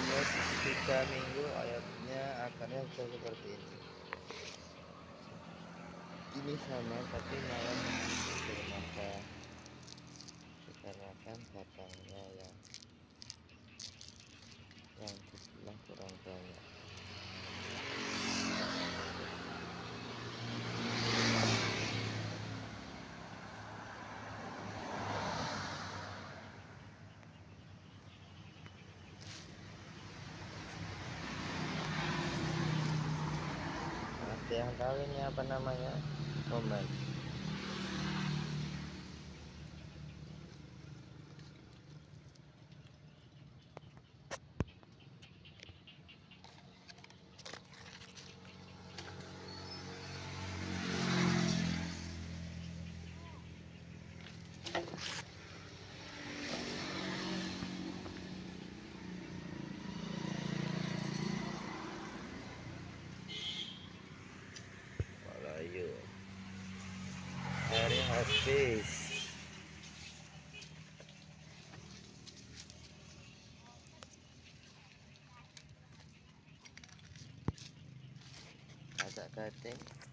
Yunus ketika minggu ayatnya akarnya seperti ini. Ini sama tapi malam bermata dikarenakan batangnya yang yang kurang banyak. Yang tahu ini apa namanya? Komen hari habis agak gating Tumbas.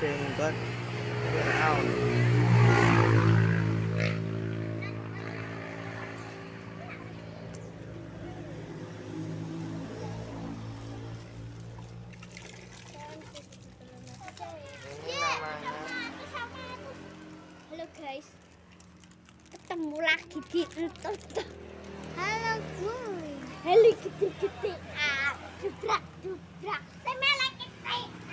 Jenggot ini namanya Halo guys, ketemu lagi di Entut. Halo guys, heli gede-gede, ah, jubrak jubrak. Saya Hi.